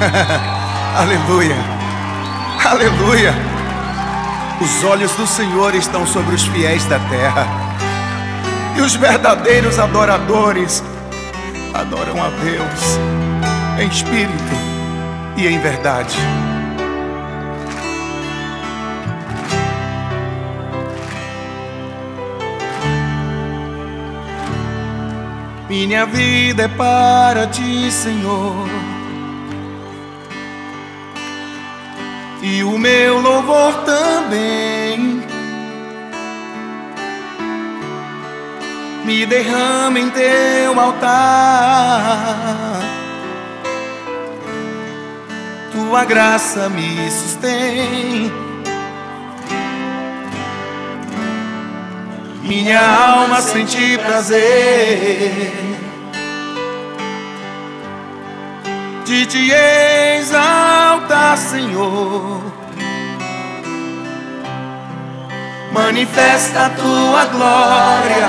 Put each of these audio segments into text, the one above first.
Aleluia. Aleluia. Os olhos do Senhor estão sobre os fiéis da terra. E os verdadeiros adoradores adoram a Deus em espírito e em verdade. Minha vida é para ti, Senhor. E o meu louvor também. Me derrama em teu altar. Tua graça me sustém. Minha alma sente prazer de te exaltar, Senhor. Manifesta a tua glória.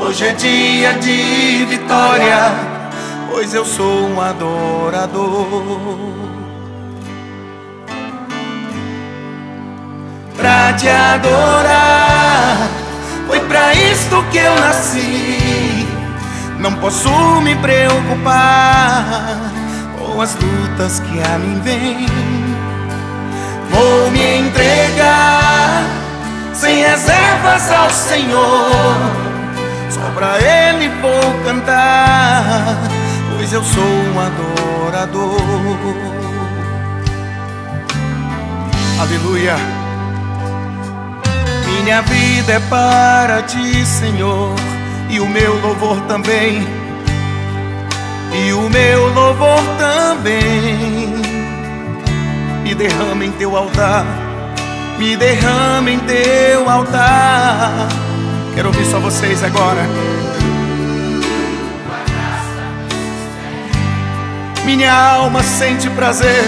Hoje é dia de vitória, pois eu sou um adorador. Pra te adorar foi pra isto que eu nasci. Não posso me preocupar as lutas que a mim vêm. Vou me entregar sem reservas ao Senhor. Só pra Ele vou cantar, pois eu sou um adorador. Aleluia. Minha vida é para ti, Senhor, e o meu louvor também. E o meu louvor também. Me derrama em teu altar, me derrama em teu altar. Quero ouvir só vocês agora. Minha alma sente prazer.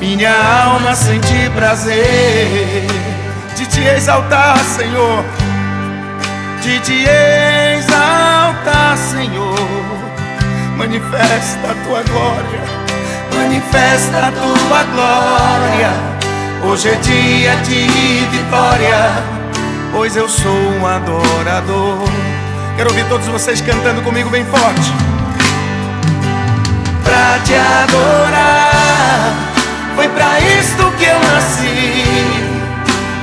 Minha alma sente prazer de te exaltar, Senhor, de te exaltar, Manifesta a tua glória, manifesta a tua glória. Hoje é dia de vitória, pois eu sou um adorador. Quero ouvir todos vocês cantando comigo bem forte. Pra te adorar, foi pra isto que eu nasci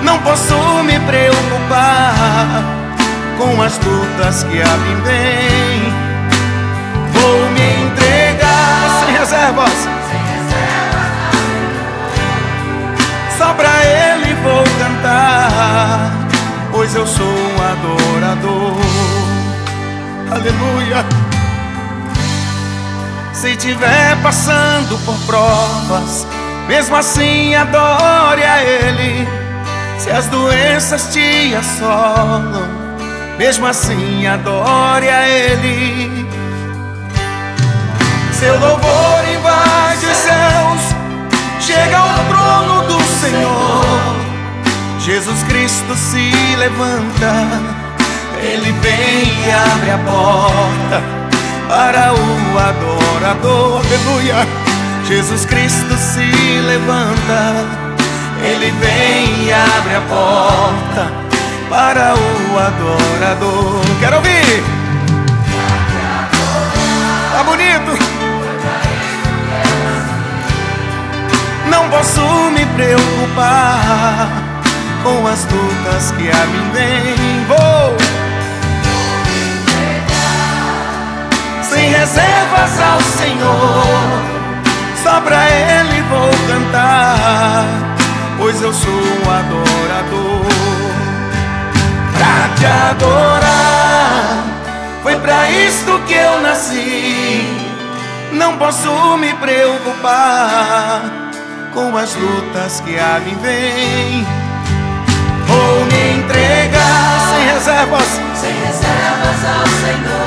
não posso me preocupar com as lutas que a mim reservas. Só pra Ele vou cantar, pois eu sou um adorador. Aleluia. Se tiver passando por provas, mesmo assim adore a Ele se as doenças te assolam, mesmo assim adore a Ele. Seu louvor invade os céus, chega ao trono do Senhor. Jesus Cristo se levanta, Ele vem e abre a porta para o adorador. Aleluia! Jesus Cristo se levanta. Ele vem e abre a porta Não posso me preocupar com as lutas que a mim vêm. Vou. Sem reservas ao Senhor, só pra Ele vou cantar pois eu sou um adorador. Pra te adorar, foi pra isto que eu nasci. Não posso me preocupar com as lutas que a mim vêm. Vou me entregar sem reservas, sem reservas ao Senhor.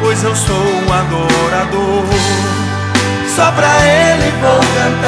Pois eu sou um adorador. Só pra Ele vou cantar,